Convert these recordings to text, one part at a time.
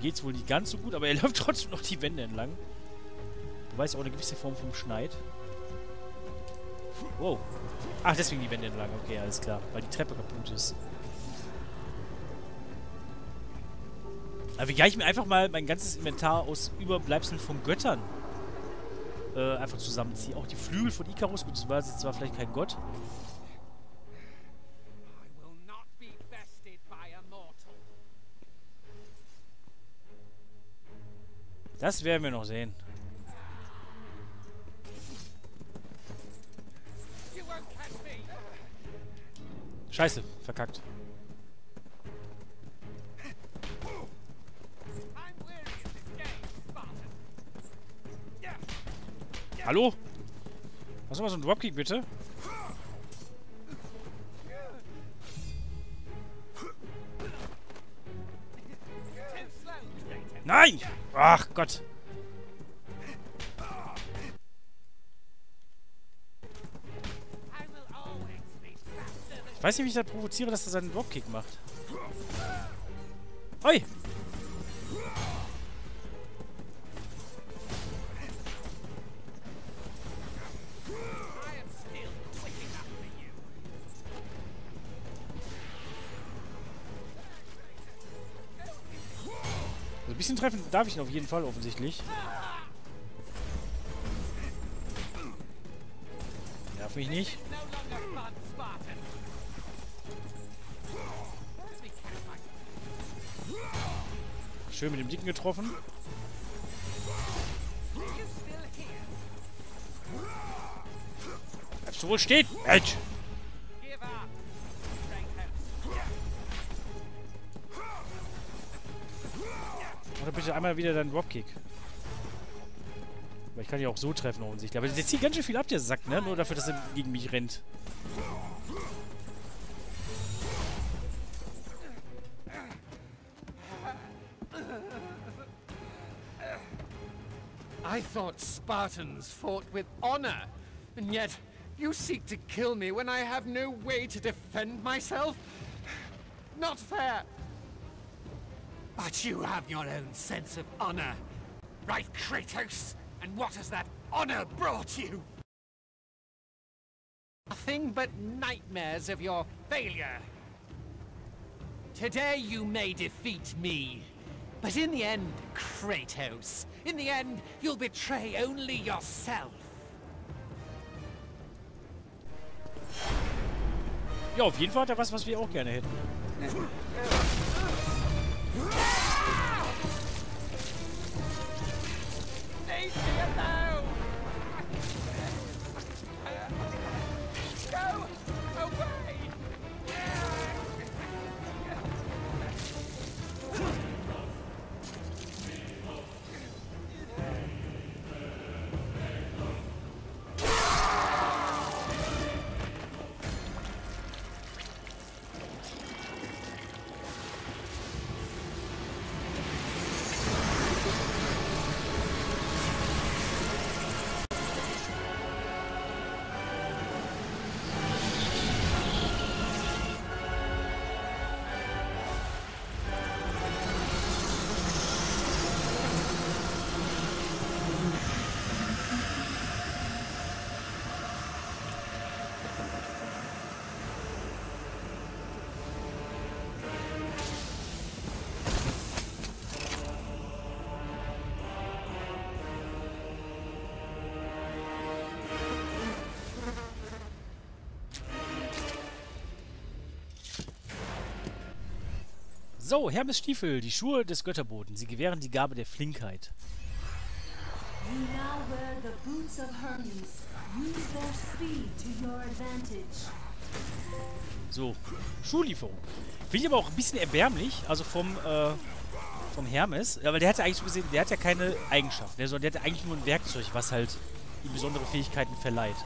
Geht es wohl nicht ganz so gut, aber er läuft trotzdem noch die Wände entlang. Du weißt auch eine gewisse Form vom Schneid. Wow. Ach, deswegen die Wände entlang. Okay, alles klar. Weil die Treppe kaputt ist. Aber wie geil ich mir einfach mal mein ganzes Inventar aus Überbleibseln von Göttern äh, einfach zusammenziehe. Auch die Flügel von Icarus. Gut, das war jetzt zwar vielleicht kein Gott. Das werden wir noch sehen. Scheiße, verkackt. Hallo? Was mal so ein Dropkick, bitte? Nein! Ach Gott. Ich weiß nicht, wie ich das provoziere, dass er seinen Dropkick macht. Oi! Bisschen treffen darf ich ihn auf jeden Fall offensichtlich. Nerv mich nicht. Schön mit dem Dicken getroffen. Bleibst du wohl stehen? Mensch! Einmal wieder deinen Dropkick. Aber ich kann ja auch so treffen offensichtlich. Aber der zieht ganz schön viel ab, der Sack, ne? Nur dafür, dass er gegen mich rennt. I thought Spartans fought with honor, and yet you seek to kill me when I have no way to defend myself? Not fair. But you have your own sense of honor, right, Kratos? And what has that honor brought you? Nothing but nightmares of your failure. Today you may defeat me, but in the end, Kratos, in the end, you'll betray only yourself. Ja, auf jeden Fall hat er was, was wir auch gerne hätten. Whoa! So, Hermes Stiefel, die Schuhe des Götterboten. Sie gewähren die Gabe der Flinkheit. You now wear the boots of Hermes. Use their speed to your advantage. So, Schuhlieferung. Finde ich aber auch ein bisschen erbärmlich, also vom, äh, vom Hermes. Ja, weil der hat ja eigentlich so gesehen, der hat ja keine Eigenschaft. Der, der hat ja eigentlich nur ein Werkzeug, was halt ihm besondere Fähigkeiten verleiht.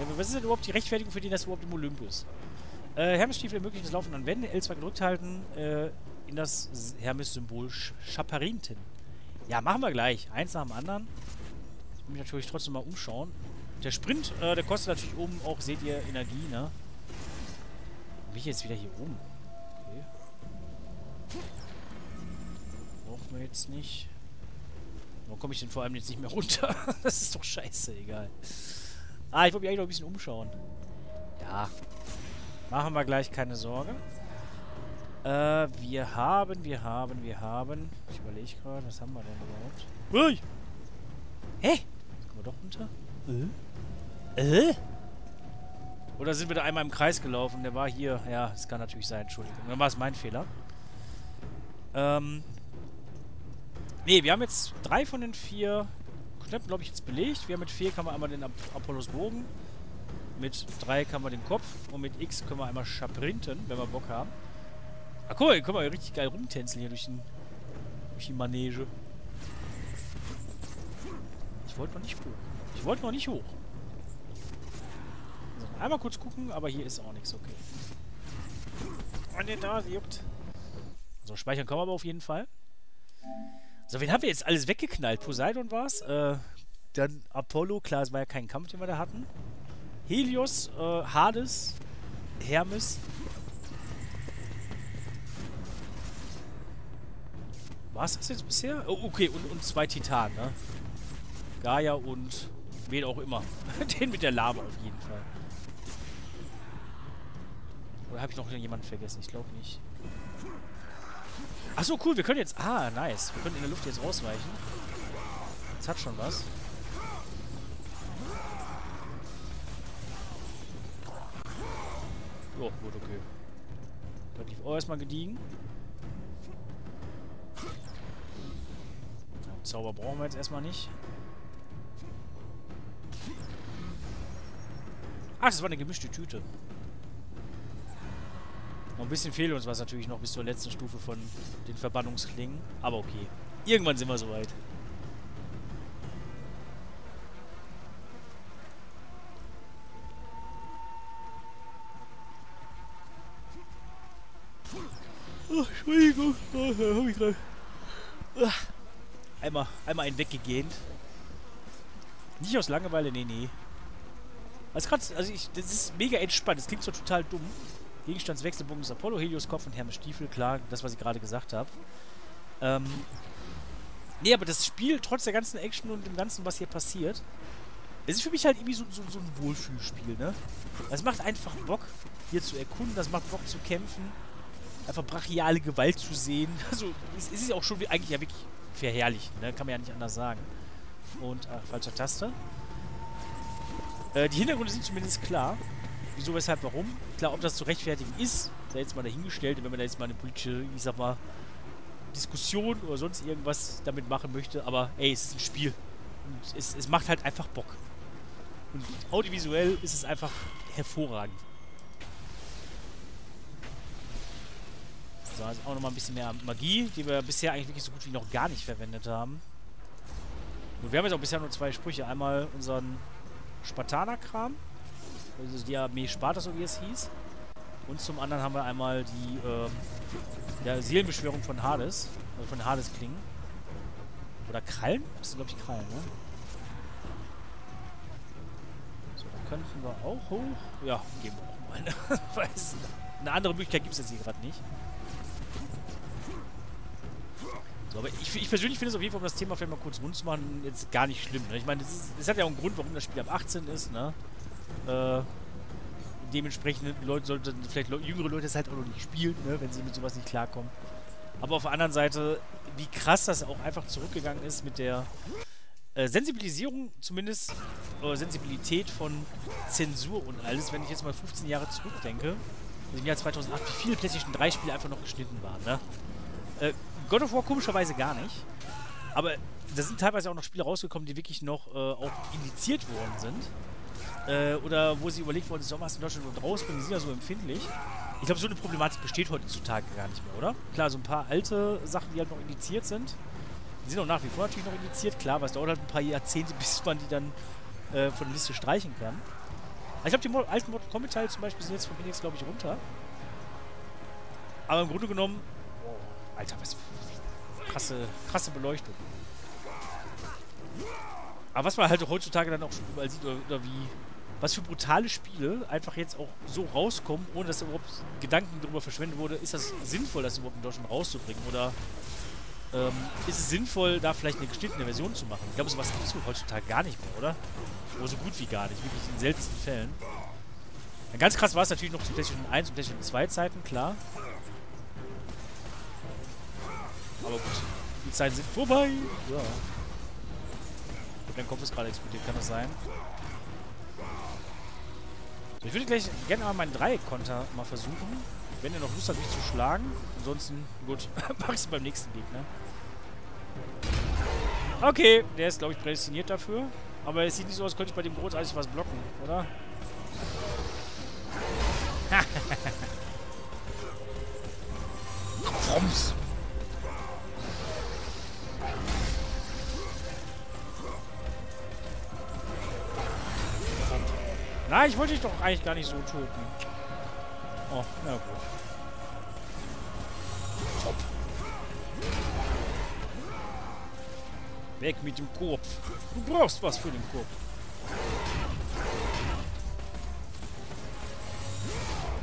Ja, was ist denn überhaupt die Rechtfertigung für den, dass er überhaupt im Olympus? Äh, Hermes-Stiefel ermöglichen das Laufen an Wänden, L2 gedrückt halten, äh, in das Hermes-Symbol Sch Chaparinten. Ja, machen wir gleich. Eins nach dem anderen. Ich will mich natürlich trotzdem mal umschauen. Der Sprint, äh, der kostet natürlich oben auch, seht ihr, Energie, ne? Bin ich jetzt wieder hier oben? Okay. jetzt nicht. Warum komme ich denn vor allem jetzt nicht mehr runter? das ist doch scheiße, egal. Ah, ich wollte mich eigentlich noch ein bisschen umschauen. Ja. Machen wir gleich, keine Sorge. Äh, wir haben, wir haben, wir haben... Ich überlege gerade, was haben wir denn überhaupt? Ui! Hä? Kommen wir doch runter? Äh? Äh? Oder sind wir da einmal im Kreis gelaufen? Der war hier. Ja, das kann natürlich sein, Entschuldigung. Dann war es mein Fehler. Ähm. Ne, wir haben jetzt drei von den vier Knöpfen, glaube ich, jetzt belegt. Wir haben mit vier kann man einmal den Ap Apollos Bogen. Mit drei kann man den Kopf. Und mit X können wir einmal sprinten, wenn wir Bock haben. Ah, mal, hier können wir richtig geil rumtänzeln hier durch, den, durch die Manege. Ich wollte noch nicht hoch. Ich wollte noch nicht hoch. So, einmal kurz gucken, aber hier ist auch nichts, okay. Oh ne, da, sie juckt. So, speichern kommen wir aber auf jeden Fall. So, wen haben wir jetzt alles weggeknallt? Poseidon war's. Äh, dann Apollo, klar, es war ja kein Kampf, den wir da hatten. Helios, äh, Hades, Hermes. War es das jetzt bisher? Oh, okay, und, und zwei Titanen, ne? Gaia und wen auch immer. Den mit der Lava auf jeden Fall. Oder habe ich noch jemanden vergessen? Ich glaube nicht. Achso, cool, wir können jetzt... Ah, nice. Wir können in der Luft jetzt ausweichen. Das hat schon was. Oh, gut, okay. Das lief auch erstmal gediegen. Zauber brauchen wir jetzt erstmal nicht. Ach, das war eine gemischte Tüte. Noch ein bisschen fehlt uns was natürlich noch bis zur letzten Stufe von den Verbannungsklingen. Aber okay. Irgendwann sind wir soweit. Einmal, einmal einen weggegähnt. Nicht aus Langeweile, nee, nee. Also, grad, also ich, das ist mega entspannt. Das klingt so total dumm. Gegenstandswechselbogen ist Apollo, Helios Kopf und Hermes Stiefel. Klar, das, was ich gerade gesagt habe. Ähm, nee, aber das Spiel, trotz der ganzen Action und dem Ganzen, was hier passiert, es ist für mich halt irgendwie so, so, so ein Wohlfühlspiel, ne? Es macht einfach Bock, hier zu erkunden. Das macht Bock zu kämpfen. Einfach brachiale Gewalt zu sehen. Also, es, ist ja auch schon eigentlich ja wirklich verherrlichen, ne? Kann man ja nicht anders sagen. Und, ach, falscher Taste. Äh, die Hintergründe sind zumindest klar. Wieso, weshalb, warum? Klar, ob das zu rechtfertigen ist, sei jetzt mal dahingestellt. Wenn man da jetzt mal eine politische, ich sag mal, Diskussion oder sonst irgendwas damit machen möchte. Aber, ey, es ist ein Spiel. Und es, es macht halt einfach Bock. Und audiovisuell ist es einfach hervorragend. So, also auch nochmal ein bisschen mehr Magie, die wir bisher eigentlich wirklich so gut wie noch gar nicht verwendet haben. Und wir haben jetzt auch bisher nur zwei Sprüche. Einmal unseren Spartaner-Kram. Also die Armee Sparta, so wie es hieß. Und zum anderen haben wir einmal die ähm, ja, Seelenbeschwörung von Hades. Also von Hades klingen. Oder Krallen? Das sind, glaube ich, Krallen, ne? So, da könnten wir auch hoch. Ja, gehen wir auch mal. Weiß, eine andere Möglichkeit gibt es jetzt hier gerade nicht. So, aber ich, ich persönlich finde es auf jeden Fall, um das Thema vielleicht mal kurz rund zu machen, jetzt gar nicht schlimm. Ne? Ich meine, es hat ja auch einen Grund, warum das Spiel ab 18 ist, ne? Äh, dementsprechend Leute sollten vielleicht jüngere Leute es halt auch noch nicht spielen, ne? wenn sie mit sowas nicht klarkommen. Aber auf der anderen Seite, wie krass das auch einfach zurückgegangen ist mit der äh, Sensibilisierung, zumindest, oder Sensibilität von Zensur und alles, wenn ich jetzt mal 15 Jahre zurückdenke, also im Jahr 2008, wie viele PlayStation 3 Spiele einfach noch geschnitten waren, ne? Äh, God of War komischerweise gar nicht. Aber da sind teilweise auch noch Spiele rausgekommen, die wirklich noch äh, auch indiziert worden sind. Äh, oder wo sie überlegt worden ist, soll man es in Deutschland noch rausbringen, die sind ja so empfindlich. Ich glaube, so eine Problematik besteht heutzutage gar nicht mehr, oder? Klar, so ein paar alte Sachen, die halt noch indiziert sind, die sind auch nach wie vor natürlich noch indiziert. Klar, aber es dauert halt ein paar Jahrzehnte, bis man die dann äh, von der Liste streichen kann. ich glaube, die Mo alten Mortal Kombat-Teile zum Beispiel sind jetzt von Phoenix, glaube ich, runter. Aber im Grunde genommen, oh, Alter, was krasse, krasse Beleuchtung. Aber was man halt heutzutage dann auch schon überall sieht, oder, oder, wie, was für brutale Spiele einfach jetzt auch so rauskommen, ohne dass überhaupt Gedanken darüber verschwendet wurde, ist das sinnvoll, das überhaupt in Deutschland rauszubringen? Oder ähm, ist es sinnvoll, da vielleicht eine geschnittene Version zu machen. Ich glaube, sowas gibt es heutzutage gar nicht mehr, oder? Oder so gut wie gar nicht, wirklich in seltensten Fällen. Ja, ganz krass war es natürlich noch zu PlayStation 1 und PlayStation 2 Zeiten, klar. Aber gut, die Zeiten sind vorbei. Ja. Dein Kopf ist gerade explodiert, kann das sein? So, ich würde gleich gerne mal meinen Dreieck-Konter mal versuchen. Wenn ihr noch Lust habt, mich zu schlagen. Ansonsten, gut, mach ich es beim nächsten Gegner. Okay, der ist, glaube ich, prädestiniert dafür. Aber es sieht nicht so aus, als könnte ich bei dem großartig was blocken, oder? Komm's! Nein, ich wollte dich doch eigentlich gar nicht so töten. Oh, na gut. Top. Weg mit dem Kopf. Du brauchst was für den Kopf.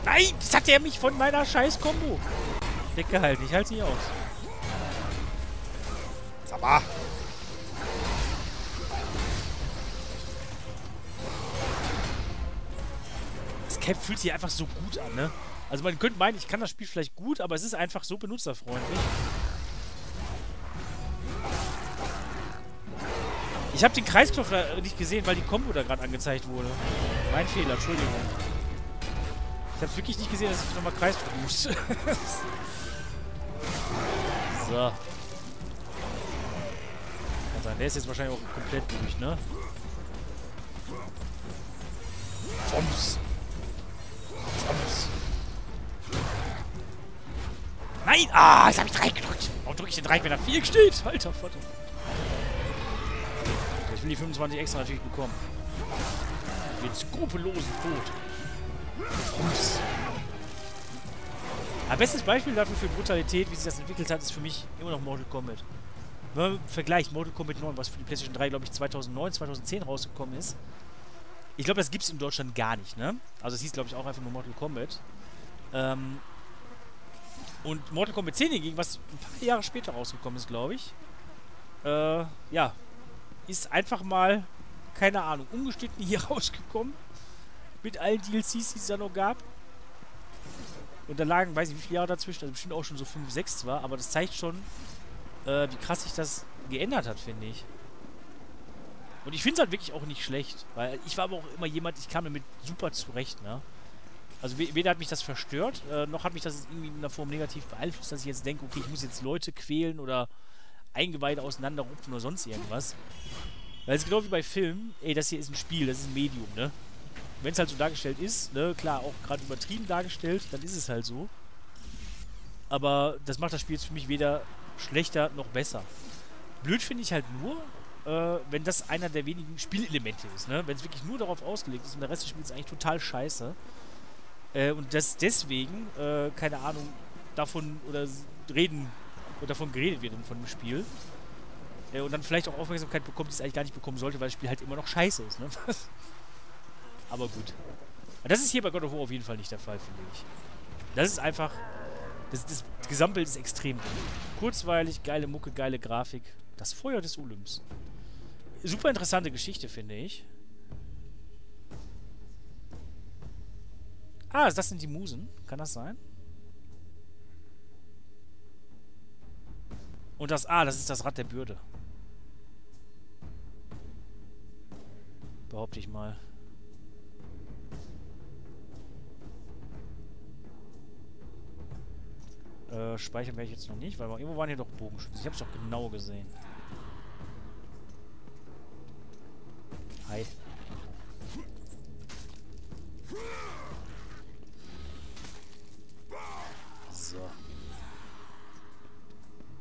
Nein, das hat er mich von meiner scheiß Kombo weggehalten. Ich halte sie aus. Sabah. Cap fühlt sich einfach so gut an, ne? Also man könnte meinen, ich kann das Spiel vielleicht gut, aber es ist einfach so benutzerfreundlich. Ich habe den Kreisknopf da nicht gesehen, weil die Combo da gerade angezeigt wurde. Mein Fehler, Entschuldigung. Ich habe wirklich nicht gesehen, dass ich nochmal Kreis muss. so. Kann sein, der ist jetzt wahrscheinlich auch komplett durch, ne? Bombs. Nein! Ah, jetzt habe ich drei gedrückt. Warum drücke ich den Dreieck, wenn da 4 steht? Alter Vater. Ich will die 25 extra natürlich bekommen. Den skrupellosen Tod. Ups. Ein bestes Beispiel dafür für Brutalität, wie sich das entwickelt hat, ist für mich immer noch Mortal Kombat. Wenn man vergleicht Mortal Kombat 9, was für die PlayStation 3, glaube ich, 2009, 2010 rausgekommen ist. Ich glaube, das gibt es in Deutschland gar nicht, ne? Also es hieß, glaube ich, auch einfach nur Mortal Kombat. Ähm, und Mortal Kombat 10 hingegen, was ein paar Jahre später rausgekommen ist, glaube ich, äh, ja, ist einfach mal, keine Ahnung, ungeschnitten hier rausgekommen. Mit allen DLCs, die es da noch gab. Und da lagen, weiß ich wie viele Jahre dazwischen, also bestimmt auch schon so 5, 6 zwar, aber das zeigt schon, äh, wie krass sich das geändert hat, finde ich. Und ich finde es halt wirklich auch nicht schlecht, weil ich war aber auch immer jemand, ich kam damit super zurecht, ne? Also weder hat mich das verstört, äh, noch hat mich das irgendwie in einer Form negativ beeinflusst, dass ich jetzt denke, okay, ich muss jetzt Leute quälen oder Eingeweide auseinanderrupfen oder sonst irgendwas. Weil es ist genau wie bei Filmen, ey, das hier ist ein Spiel, das ist ein Medium, ne? Wenn es halt so dargestellt ist, ne, klar, auch gerade übertrieben dargestellt, dann ist es halt so. Aber das macht das Spiel jetzt für mich weder schlechter noch besser. Blöd finde ich halt nur, äh, wenn das einer der wenigen Spielelemente ist, ne? Wenn es wirklich nur darauf ausgelegt ist und der Rest des Spiels ist eigentlich total scheiße. Äh, und dass deswegen, äh, keine Ahnung, davon oder reden oder davon geredet wird von dem Spiel. Äh, und dann vielleicht auch Aufmerksamkeit bekommt, die es eigentlich gar nicht bekommen sollte, weil das Spiel halt immer noch scheiße ist. Ne? Aber gut. Das ist hier bei God of War auf jeden Fall nicht der Fall, finde ich. Das ist einfach. Das, das Gesamtbild ist extrem gut. Kurzweilig, geile Mucke, geile Grafik. Das Feuer des Olymps. Super interessante Geschichte, finde ich. Ah, das sind die Musen. Kann das sein? Und das... Ah, das ist das Rad der Bürde. Behaupte ich mal. Äh, speichern werde ich jetzt noch nicht, weil irgendwo waren hier doch Bogenschützen. Ich habe es doch genau gesehen.